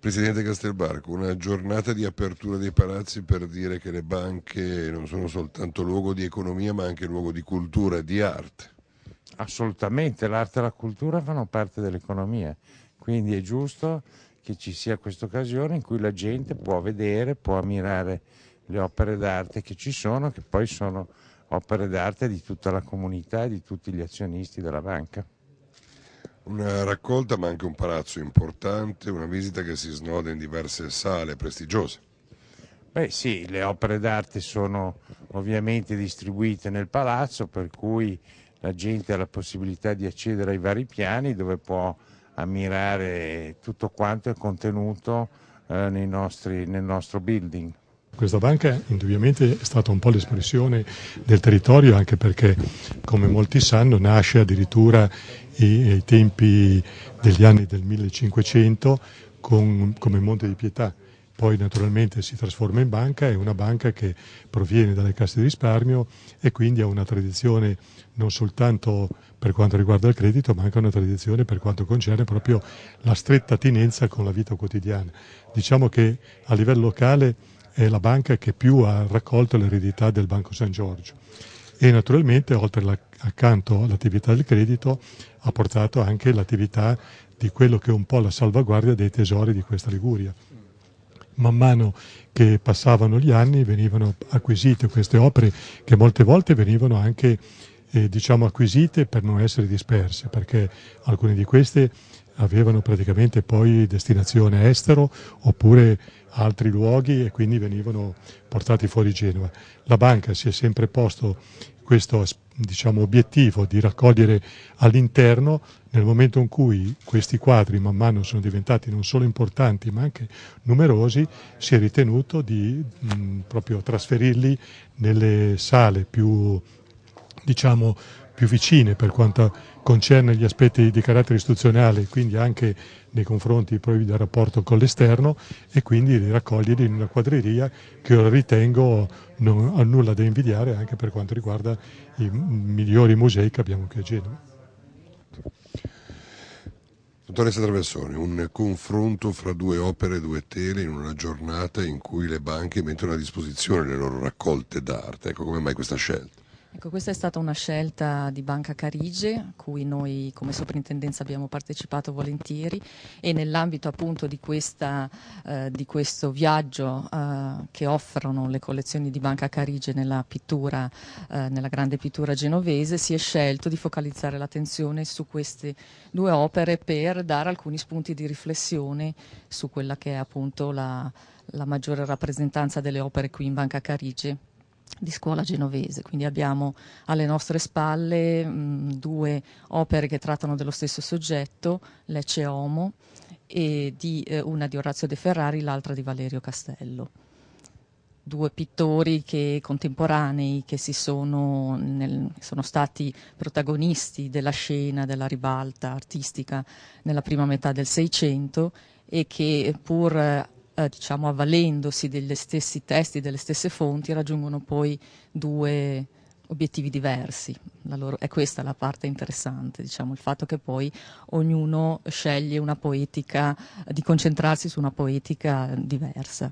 Presidente Castelbarco, una giornata di apertura dei palazzi per dire che le banche non sono soltanto luogo di economia ma anche luogo di cultura e di arte. Assolutamente, l'arte e la cultura fanno parte dell'economia, quindi è giusto che ci sia questa occasione in cui la gente può vedere, può ammirare le opere d'arte che ci sono, che poi sono opere d'arte di tutta la comunità e di tutti gli azionisti della banca. Una raccolta ma anche un palazzo importante, una visita che si snoda in diverse sale prestigiose. Beh sì, le opere d'arte sono ovviamente distribuite nel palazzo per cui la gente ha la possibilità di accedere ai vari piani dove può ammirare tutto quanto è contenuto eh, nostri, nel nostro building. Questa banca indubbiamente è stata un po' l'espressione del territorio anche perché, come molti sanno, nasce addirittura ai tempi degli anni del 1500 con, come Monte di Pietà poi naturalmente si trasforma in banca, è una banca che proviene dalle casse di risparmio e quindi ha una tradizione non soltanto per quanto riguarda il credito, ma anche una tradizione per quanto concerne proprio la stretta attinenza con la vita quotidiana. Diciamo che a livello locale è la banca che più ha raccolto l'eredità del Banco San Giorgio. E naturalmente oltre la, accanto all'attività del credito ha portato anche l'attività di quello che è un po' la salvaguardia dei tesori di questa Liguria. Man mano che passavano gli anni venivano acquisite queste opere che molte volte venivano anche eh, diciamo acquisite per non essere disperse perché alcune di queste avevano praticamente poi destinazione estero oppure altri luoghi e quindi venivano portati fuori Genova. La banca si è sempre posto questo diciamo, obiettivo di raccogliere all'interno nel momento in cui questi quadri man mano sono diventati non solo importanti ma anche numerosi, si è ritenuto di mh, proprio trasferirli nelle sale più, diciamo, più vicine per quanto concerne gli aspetti di carattere istituzionale, quindi anche nei confronti proprio del rapporto con l'esterno e quindi di raccoglierli in una quadreria che io ritengo non ha nulla da invidiare anche per quanto riguarda i migliori musei che abbiamo qui a Genova. Dottoressa Traversoni, un confronto fra due opere e due tele in una giornata in cui le banche mettono a disposizione le loro raccolte d'arte. Ecco, come mai questa scelta? Ecco, questa è stata una scelta di Banca Carige, a cui noi come soprintendenza abbiamo partecipato volentieri e nell'ambito appunto di, questa, eh, di questo viaggio eh, che offrono le collezioni di Banca Carige nella pittura, eh, nella grande pittura genovese, si è scelto di focalizzare l'attenzione su queste due opere per dare alcuni spunti di riflessione su quella che è appunto la, la maggiore rappresentanza delle opere qui in Banca Carige di scuola genovese, quindi abbiamo alle nostre spalle mh, due opere che trattano dello stesso soggetto, Lecce Homo, e di, eh, una di Orazio De Ferrari, l'altra di Valerio Castello. Due pittori che, contemporanei che si sono, nel, sono stati protagonisti della scena, della ribalta artistica nella prima metà del Seicento e che pur eh, diciamo, avvalendosi degli stessi testi, delle stesse fonti, raggiungono poi due obiettivi diversi. Loro, è questa la parte interessante, diciamo, il fatto che poi ognuno sceglie una poetica, di concentrarsi su una poetica diversa.